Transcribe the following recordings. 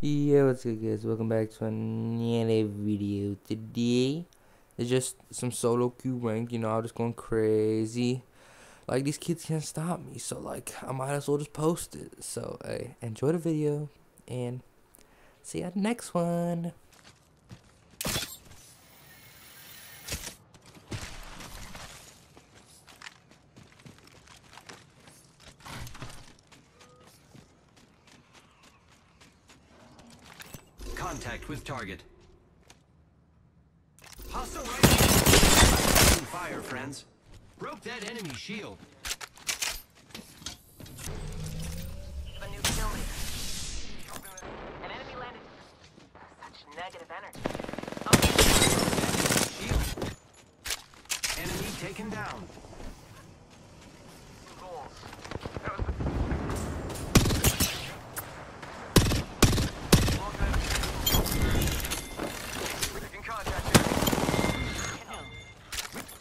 Yeah, what's good guys? Welcome back to another video. Today, it's just some solo queue rank, you know, I'm just going crazy. Like, these kids can't stop me, so, like, I might as well just post it. So, hey, enjoy the video, and see you at the next one. Contact with target. Hostile right. Fire, friends. Broke that enemy shield. A new kill leader. An enemy landed. Such negative energy. Shield. Enemy taken down.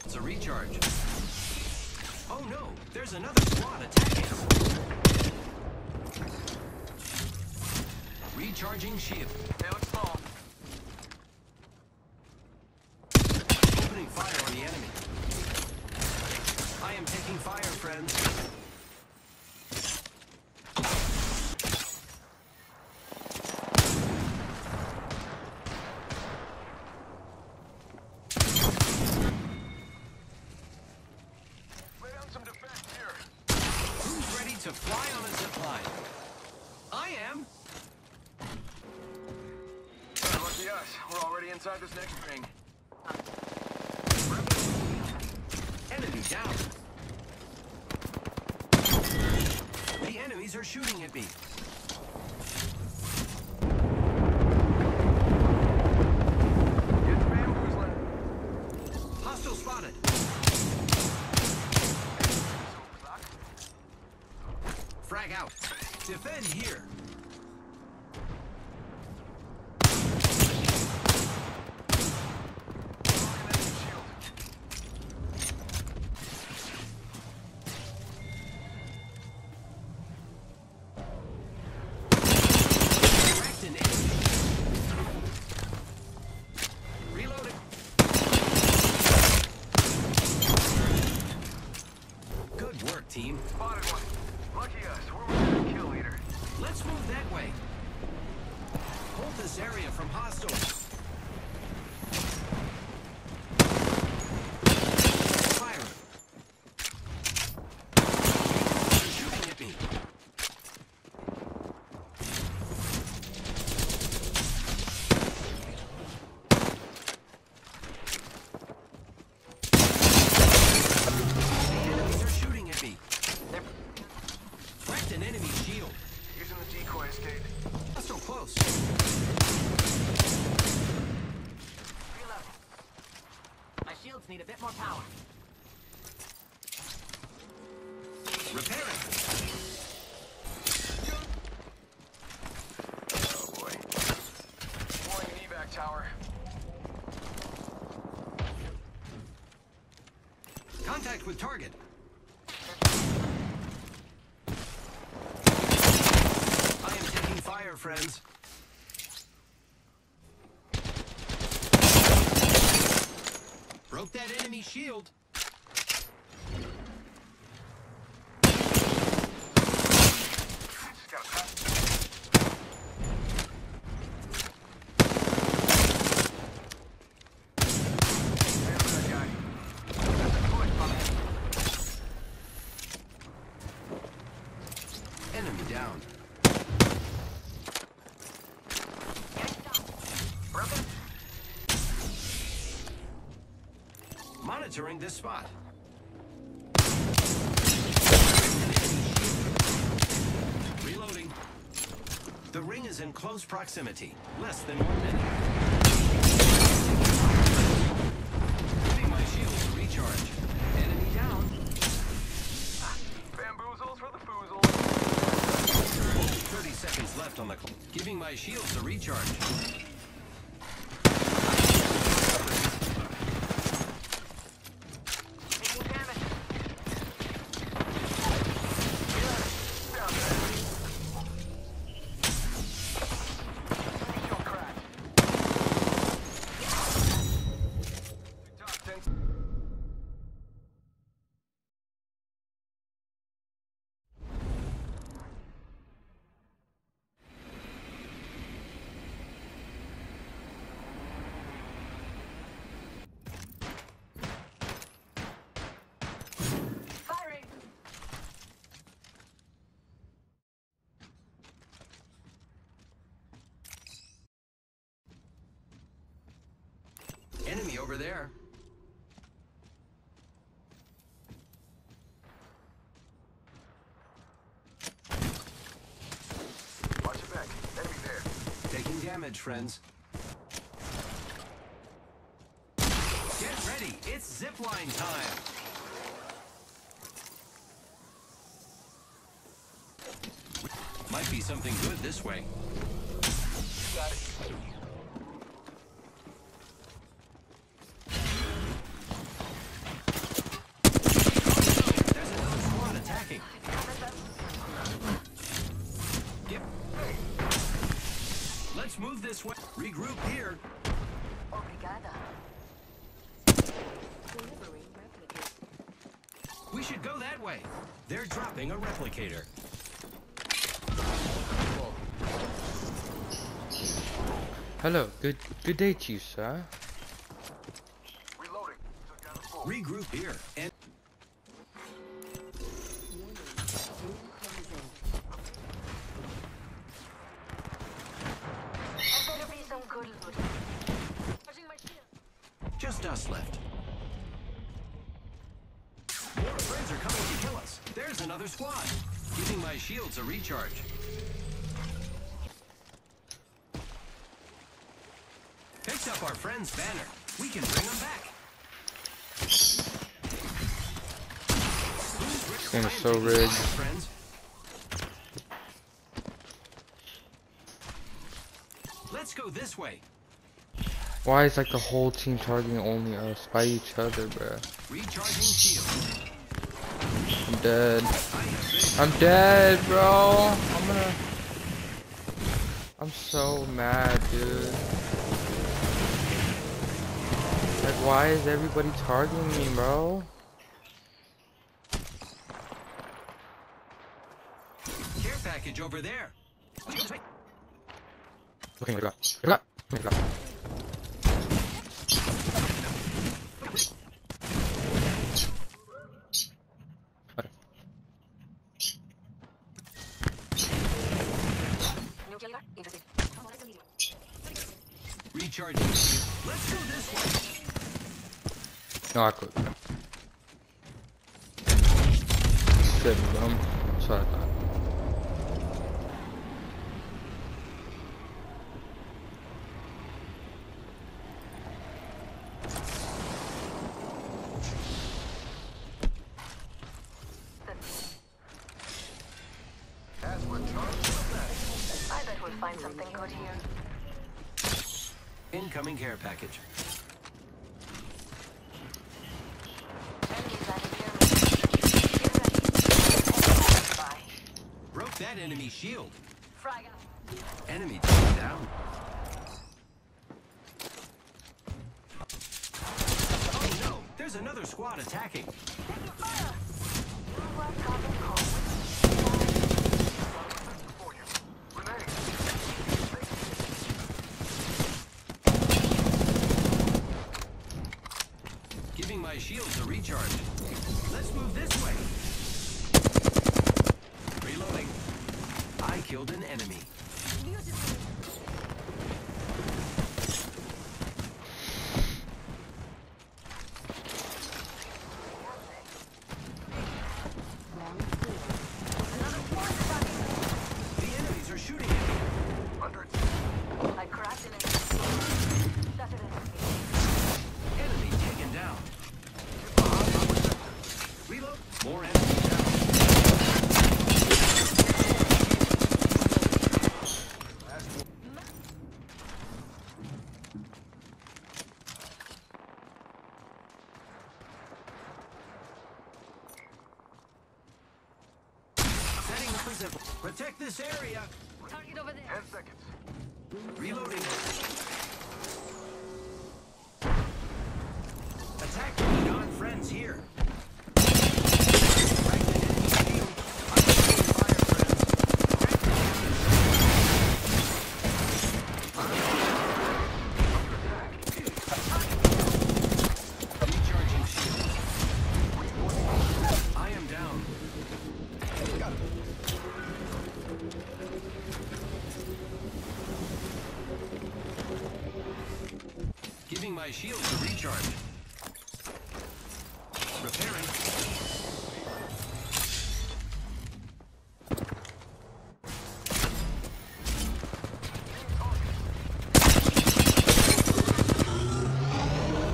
It's a recharge. Oh no, there's another squad attacking. Recharging shield. They look small. Opening fire on the enemy. I am taking fire, friends. Lay down some defense here. Who's ready to fly on a zip line? I am. We're already inside this next ring. Close. Reloading. My shields need a bit more power. Repairing. Oh boy. Deploying an evac tower. Contact with target. I am taking fire, friends. Broke that shield. Just gotta pass. Hey, look at that guy. That's a foot behind. Enemy down. Broken? Monitoring this spot. Reloading. The ring is in close proximity. Less than one minute. Giving my shield a recharge. Enemy down. Bamboozles for the foozles. 30 seconds left on the clock. Giving my shields a recharge. Taking damage. Reloading. Down there. Over there. Watch your back. Enemy there. Taking damage, friends. Get ready. It's zipline time. Might be something good this way. Got it. Way. They're dropping a replicator. Hello, good good day to you, sir. Reloading. Took down a fool. Regroup here. And There's another squad. Giving my shields a recharge. Picked up our friend's banner. We can bring them back. This game is so rigged. Let's go this way. Why is like the whole team targeting only us? By each other, bruh. Recharging shield. I'm dead. I have been I'm dead, bro. I'm gonna. I'm so mad, dude. Like, why is everybody targeting me, bro? care package over there. Okay, look up. Look up. Look up. Okay. New killer. Interesting. Recharging shield. Let's go this way. No, I could. Shit, bum. That's what I thought. As we're charged with that. I bet we'll find something good here. Incoming care package. Broke that enemy shield. Enemy down. Oh no! There's another squad attacking. Killed an enemy. Another squad attacking. The enemies are shooting at me. Under it. I cracked an enemy. Shattered enemy. Enemy taken down. Reload. More enemies down. Setting up a zip. Protect this area. Target over there. Ten seconds. Reloading. Attack from the non-friends here. My shield to recharge. Repairing.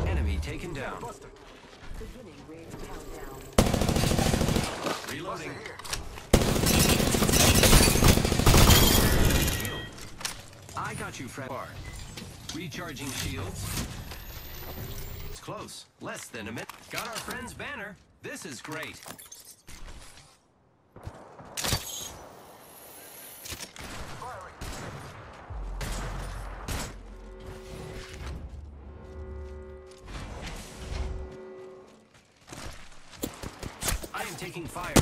Enemy taken down. Reloading. I got you, Fred. Recharging shields. It's close. Less than a minute. Got our friend's banner. This is great. I am taking fire.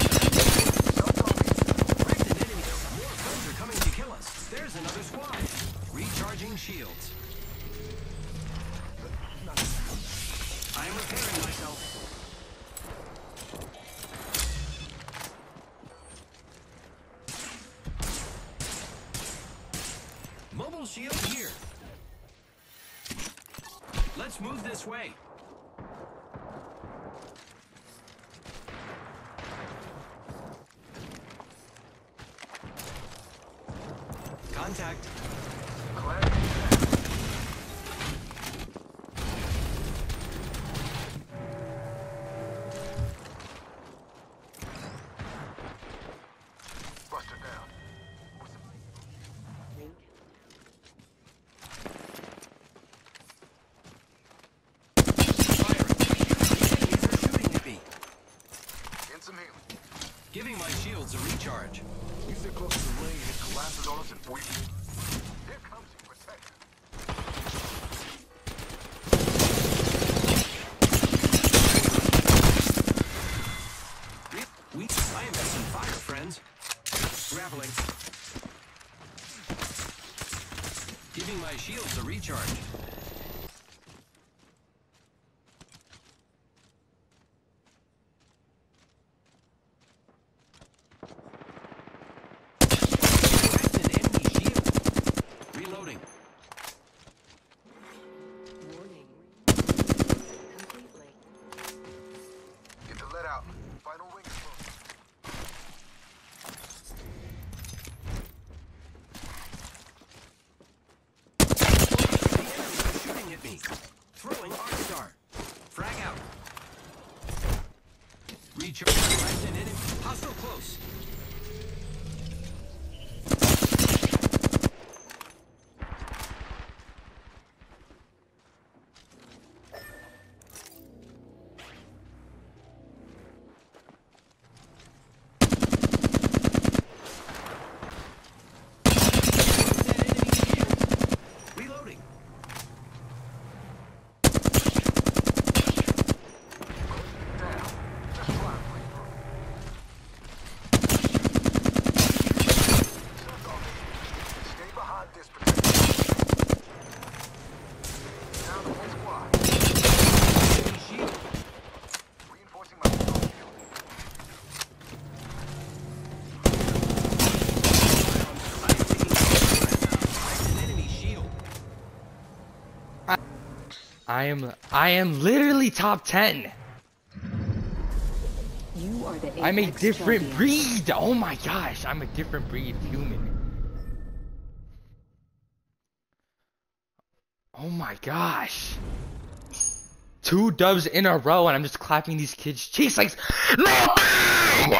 More friends are coming to kill us. There's another squad. Recharging shields. This way. Contact. Clarity. Giving my shields a recharge. You sit close to the ring, it collapses on us and we... Here comes your protector. We, I am missing fire, friends. Grappling. Giving my shields a recharge. Wrecked an enemy shield. Reloading. warning. Completely. Get the lead out. Final ring is close. The enemies are shooting at me. Throwing arc star. Frag out. Recharge. Wrecked an enemy. Hostile close. That enemy shield. Reloading. Down. Just fly, please. Self-copy. Stay behind this protector. Down to one squad. Enemy shield. Reinforcing my shield. I'm taking fire. an enemy shield. I am I am literally top 10. You are the I'm a different champion. breed. Oh my gosh, I'm a different breed of human. Oh my gosh. Two dubs in a row and I'm just clapping these kids cheeks like no!